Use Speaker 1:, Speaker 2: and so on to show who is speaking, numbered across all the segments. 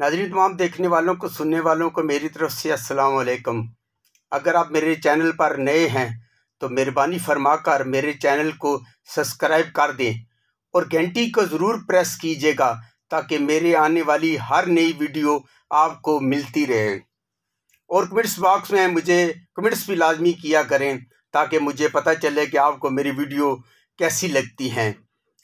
Speaker 1: नाजरीन, तमाम देखने वालों को, सुनने वालों को मेरी तरफ़ से अस्सलाम वालेकुम। अगर आप मेरे चैनल पर नए हैं तो मेहरबानी फरमा कर मेरे चैनल को सब्सक्राइब कर दें और घंटी को ज़रूर प्रेस कीजिएगा ताकि मेरे आने वाली हर नई वीडियो आपको मिलती रहे। और कमेंट्स बॉक्स में मुझे कमेंट्स भी लाजमी किया करें ताकि मुझे पता चले कि आपको मेरी वीडियो कैसी लगती हैं।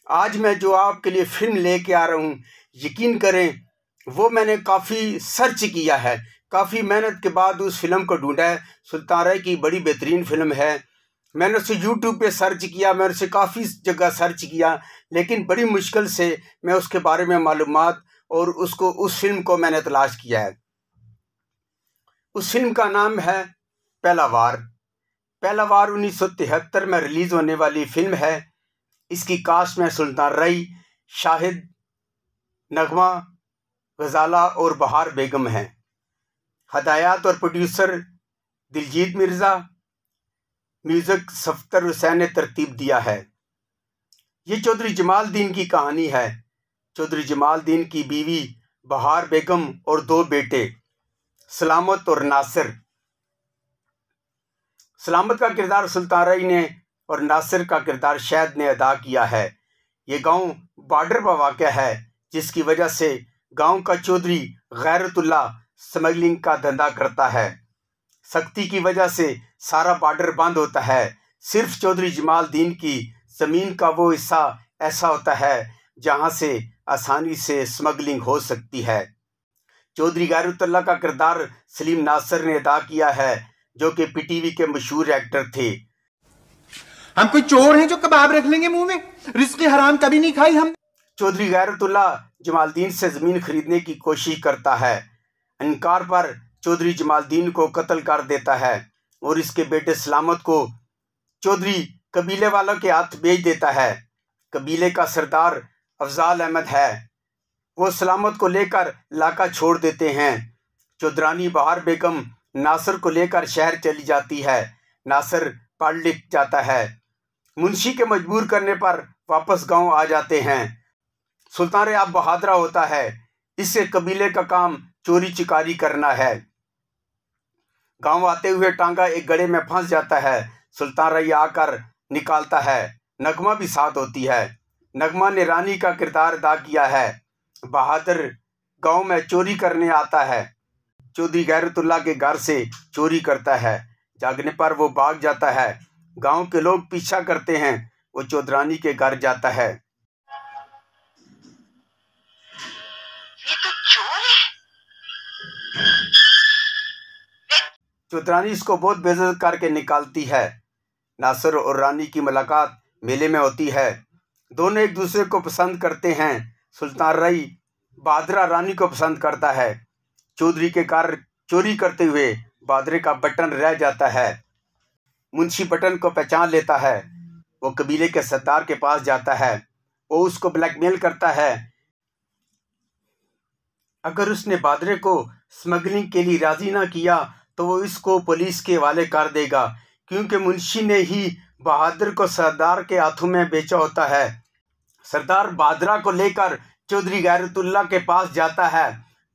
Speaker 1: आज मैं जो आपके लिए फ़िल्म लेके आ रहा हूँ, यकीन करें वो मैंने काफ़ी सर्च किया है। काफ़ी मेहनत के बाद उस फ़िल्म को ढूंढा है। सुल्तान राय की बड़ी बेहतरीन फ़िल्म है। मैंने उसे यूट्यूब पे सर्च किया मैंने उसे काफ़ी जगह सर्च किया, लेकिन बड़ी मुश्किल से मैं उसके बारे में मालूम और उसको, उस फ़िल्म को मैंने तलाश किया है। उस फ़िल्म का नाम है पहला वार पहला वार उन्नीस सौ तिहत्तर में रिलीज़ होने वाली फ़िल्म है। इसकी कास्ट में सुल्तान रई शाहिद, नगमा गजाला और बहार बेगम हैं। हदायत और प्रोड्यूसर दिलजीत मिर्ज़ा म्यूज़िक सफ्तर हुसैन ने तरतीब दिया है। ये चौधरी जमाल दीन की कहानी है। चौधरी जमाल दीन की बीवी बहार बेगम और दो बेटे, सलामत और नासिर। सलामत का किरदार सुल्तान रई ने और नासिर का किरदार शहद ने अदा किया है। ये गाँव बॉर्डर पर वाक़ है, जिसकी वजह से गाँव का चौधरी गैरतुल्ला स्मगलिंग का धंधा करता है। सख्ती की वजह से सारा बॉर्डर बंद होता है। सिर्फ़ चौधरी जमाल दीन की ज़मीन का वो हिस्सा ऐसा होता है जहाँ से आसानी से स्मगलिंग हो सकती है। चौधरी गैरतुल्ला का किरदार सलीम नासर ने अदा किया है, जो कि पीटीवी के मशहूर एक्टर थे।
Speaker 2: हम कोई चोर हैं जो कबाब रख लेंगे मुँह में? रिस्क हराम कभी नहीं खाई हम
Speaker 1: चौधरी गैरतुल्ला जमालदीन से ज़मीन खरीदने की कोशिश करता है। इनकार पर चौधरी जमालदीन को कत्ल कर देता है और इसके बेटे सलामत को चौधरी कबीले वालों के हाथ बेच देता है। कबीले का सरदार अफजाल अहमद है। वो सलामत को लेकर इलाका छोड़ देते हैं। चौधरानी बहार बेगम नासर को लेकर शहर चली जाती है। नासर पढ़ लिख जाता है। मुंशी के मजबूर करने पर वापस गाँव आ जाते हैं। सुल्तान अब बहादरा होता है। इससे कबीले का काम चोरी चिकारी करना है। गाँव आते हुए टांगा एक गड़े में फंस जाता है। सुल्तान रई आकर निकालता है। नगमा भी साथ होती है। नगमा ने रानी का किरदार अदा किया है। बहादुर गाँव में चोरी करने आता है। चौधरी गैरतुल्ला के घर से चोरी करता है। जागने पर वो भाग जाता है। गाँव के लोग पीछा करते हैं। वो चौधरानी के घर जाता है। चौधरानी इसको बहुत बेजत करके निकालती है। नासर और रानी की मुलाकात मेले में होती है। दोनों एक दूसरे को पसंद करते हैं। सुल्तान रई बादरा रानी को पसंद करता है। चौधरी के कार चोरी करते हुए बादरे का बटन रह जाता है। मुंशी बटन को पहचान लेता है। वो कबीले के सरदार के पास जाता है। वो उसको ब्लैकमेल करता है। अगर उसने बादरे को स्मगलिंग के लिए राज़ी ना किया तो वो इसको पुलिस के हवाले कर देगा, क्योंकि मुंशी ने ही बहादुर को सरदार के हाथों में बेचा होता है। सरदार बादरा को लेकर चौधरी गैरतुल्ला के पास जाता है।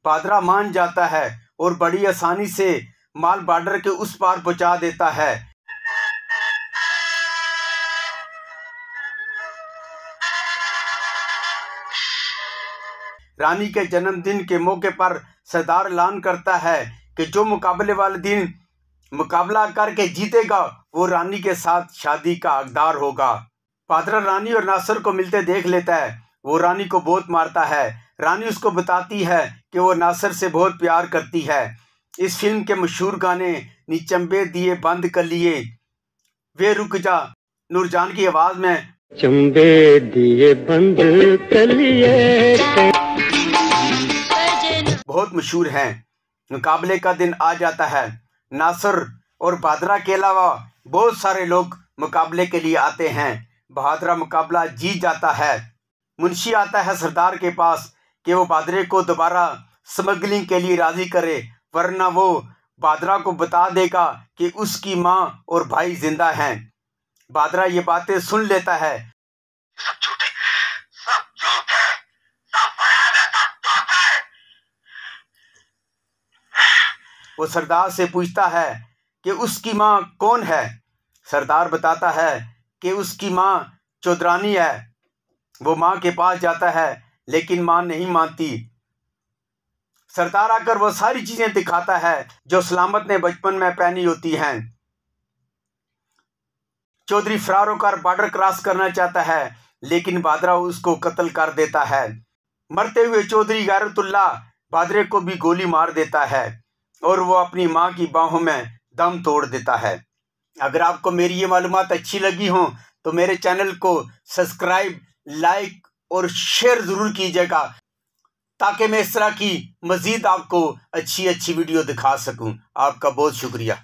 Speaker 1: बादरा मान जाता है और बड़ी आसानी से माल बॉर्डर के उस पार पहुँचा देता है। रानी के जन्मदिन के मौके पर सरदार ऐलान करता है कि जो मुकाबले वाले दिन मुकाबला करके जीतेगा वो रानी के साथ शादी का हकदार होगा। पादरा रानी और नासर को मिलते देख लेता है। वो रानी को बहुत मारता है। रानी उसको बताती है कि वो नासर से बहुत प्यार करती है। इस फ़िल्म के मशहूर गाने निचम्बे दिए बंद कर लिए। वे रुक जा। नूरजान की आवाज़ में
Speaker 3: चंबे दिए बंद कर लिए।
Speaker 1: बहुत मशहूर हैं। मुकाबले का दिन आ जाता है। नासर और बहादरा के अलावा बहुत सारे लोग मुकाबले के लिए आते हैं। बहादरा मुकाबला जीत जाता है। मुंशी आता है सरदार के पास कि वो बहादरे को दोबारा स्मगलिंग के लिए राज़ी करे, वरना वो बादरा को बता देगा कि उसकी माँ और भाई ज़िंदा हैं। बादरा ये बातें सुन लेता है। वो सरदार से पूछता है कि उसकी माँ कौन है? सरदार बताता है कि उसकी माँ चौधरानी है। वो माँ के पास जाता है, लेकिन माँ नहीं मानती। सरदार आकर वो सारी चीज़ें दिखाता है जो सलामत ने बचपन में पहनी होती हैं। चौधरी फरार होकर बॉर्डर क्रॉस करना चाहता है, लेकिन बादरा उसको कत्ल कर देता है। मरते हुए चौधरी गैरतुल्ला बादरे को भी गोली मार देता है। और वो अपनी माँ की बाहों में दम तोड़ देता है। अगर आपको मेरी ये मालूम अच्छी लगी हो तो मेरे चैनल को सब्सक्राइब, लाइक और शेयर ज़रूर कीजिएगा, ताकि मैं इस तरह की मज़ीद आपको अच्छी अच्छी वीडियो दिखा सकूँ। आपका बहुत शुक्रिया।